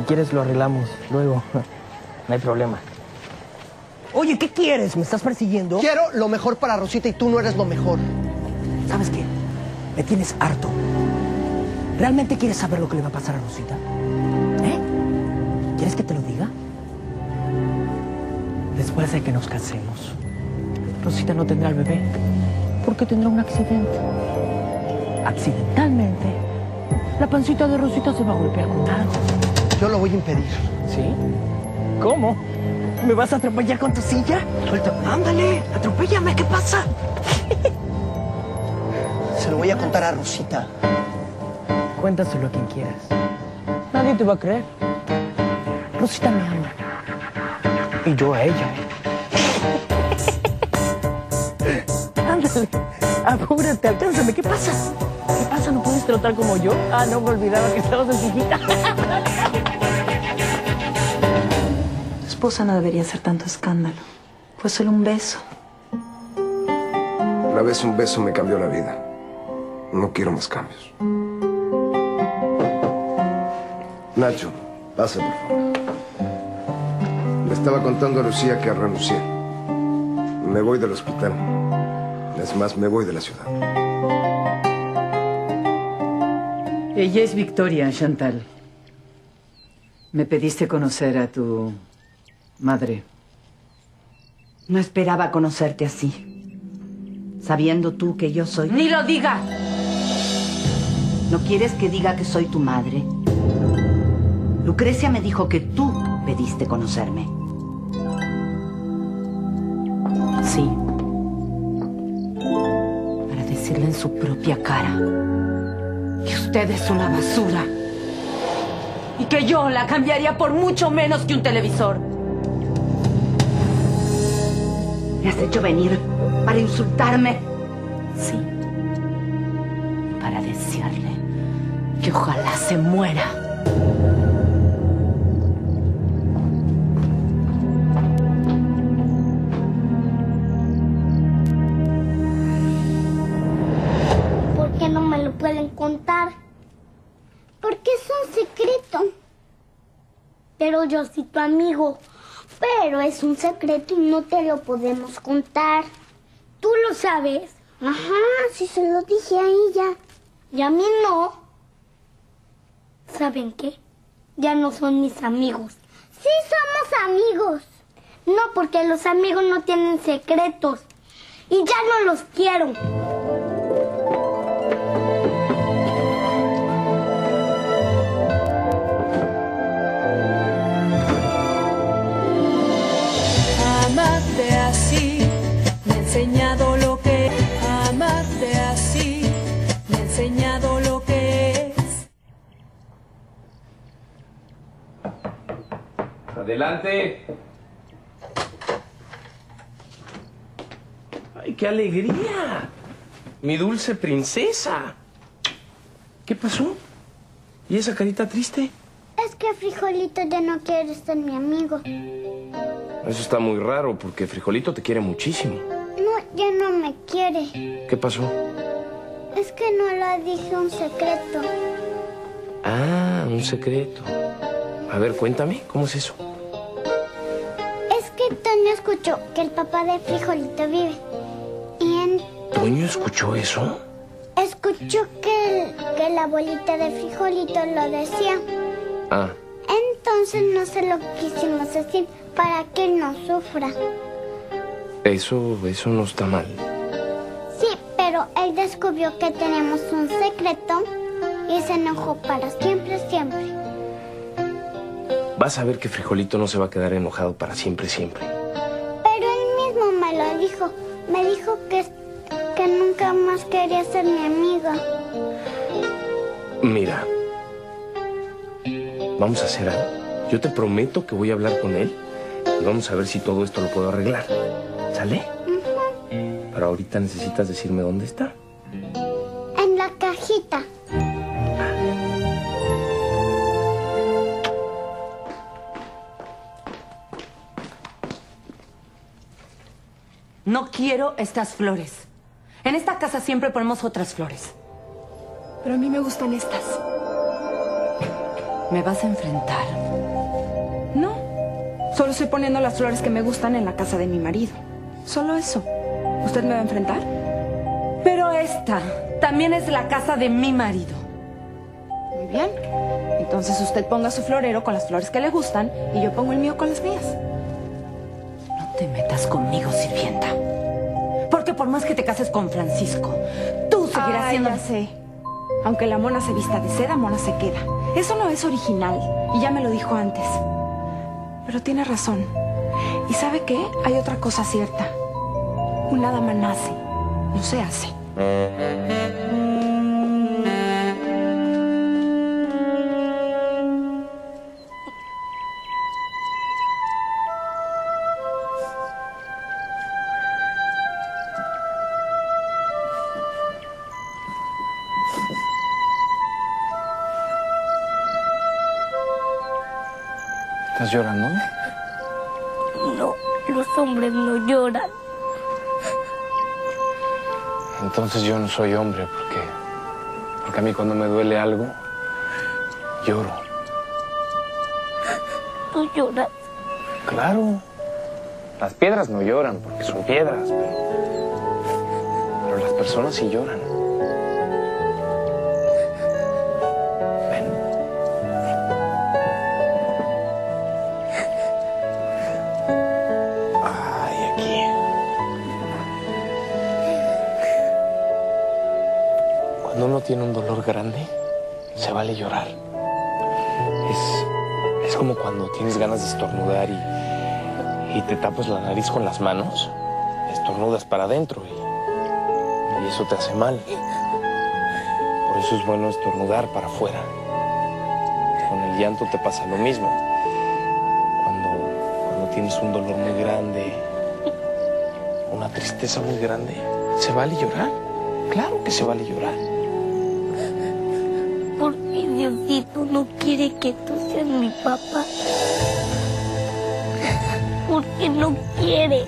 Si quieres lo arreglamos luego. No hay problema. Oye, ¿qué quieres? ¿Me estás persiguiendo? Quiero lo mejor para Rosita y tú no eres lo mejor. ¿Sabes qué? Me tienes harto. ¿Realmente quieres saber lo que le va a pasar a Rosita? ¿Eh? ¿Quieres que te lo diga? Después de que nos casemos, Rosita no tendrá el bebé porque tendrá un accidente. Accidentalmente, la pancita de Rosita se va a golpear con algo. Yo lo voy a impedir. ¿Sí? ¿Cómo? ¿Me vas a atropellar con tu silla? Suelta. Ándale, atropéllame, ¿qué pasa? Se lo voy a contar a Rosita. Cuéntaselo a quien quieras. Nadie te va a creer. Rosita me ama. Y yo a ella. Ándale, apúrate, alcánzame. ¿Qué pasa? ¿Qué pasa? ¿No puedes trotar como yo? Ah, no me olvidaba que estabas en sillita. Esposa no debería hacer tanto escándalo. Fue solo un beso. Una vez un beso me cambió la vida. No quiero más cambios. Nacho, pasa, por favor. Le estaba contando a Lucía que renuncié. Me voy del hospital. Es más, me voy de la ciudad. Ella es Victoria, Chantal. Me pediste conocer a tu madre. No esperaba conocerte así. Sabiendo tú que yo soy... ¡Ni lo diga! ¿No quieres que diga que soy tu madre? Lucrecia me dijo que tú pediste conocerme. Sí. Para decirle en su propia cara que usted es una basura. Y que yo la cambiaría por mucho menos que un televisor. Me has hecho venir para insultarme. Sí. Para desearle que ojalá se muera. ¿Por qué no me lo pueden contar? Porque es un secreto. Pero yo soy tu amigo. Pero es un secreto y no te lo podemos contar. ¿Tú lo sabes? Ajá, si se lo dije a ella. Y a mí no. ¿Saben qué? Ya no son mis amigos. Sí somos amigos. No, porque los amigos no tienen secretos. Y ya no los quiero. Adelante. ¡Ay, qué alegría! Mi dulce princesa. ¿Qué pasó? ¿Y esa carita triste? Es que Frijolito ya no quiere ser mi amigo. Eso está muy raro porque Frijolito te quiere muchísimo. No, ya no me quiere. ¿Qué pasó? Es que no le dije un secreto. Ah, un secreto. A ver, cuéntame, ¿cómo es eso? Toño escuchó que el papá de Frijolito vive. Y en- ¿Toño escuchó eso? escuchó que, el- que la abuelita de Frijolito lo decía. Ah, Entonces no se lo quisimos decir para que no sufra. eso, eso no está mal. Sí, pero él descubrió que tenemos un secreto y se enojó para siempre, siempre. Vas a ver que Frijolito no se va a quedar enojado para siempre, siempre. Pero él mismo me lo dijo. Me dijo que, que nunca más quería ser mi amiga. Mira, vamos a hacer algo. Yo te prometo que voy a hablar con él y vamos a ver si todo esto lo puedo arreglar. ¿Sale? Pero ahorita necesitas decirme dónde está. No quiero estas flores. En esta casa siempre ponemos otras flores. Pero a mí me gustan estas. ¿Me vas a enfrentar? No. Solo estoy poniendo las flores que me gustan en la casa de mi marido. Solo eso. ¿Usted me va a enfrentar? Pero esta también es la casa de mi marido. Muy bien. Entonces usted ponga su florero con las flores que le gustan y yo pongo el mío con las mías. No te metas conmigo, sirvienta. Porque por más que te cases con Francisco, tú seguirás Ay, siendo... ya sé. Aunque la mona se vista de seda, mona se queda. Eso no es original. Y ya me lo dijo antes. Pero tiene razón. ¿Y sabe qué? Hay otra cosa cierta. Una dama nace, no se hace. ¿Estás llorando? No, los hombres no lloran. Entonces yo no soy hombre porque porque a mí cuando me duele algo lloro. Tú lloras. Claro. Las piedras no lloran porque son piedras, pero pero las personas sí lloran. Tiene un dolor grande, se vale llorar. Es, es como cuando tienes ganas de estornudar y, y te tapas la nariz con las manos. Estornudas para adentro y, y eso te hace mal. Por eso es bueno estornudar para afuera. Con el llanto te pasa lo mismo. Cuando, cuando tienes un dolor muy grande, una tristeza muy grande, ¿se vale llorar? Claro que se vale llorar. ¿Por qué Diosito no quiere que tú seas mi papá? ¿Por qué no quiere?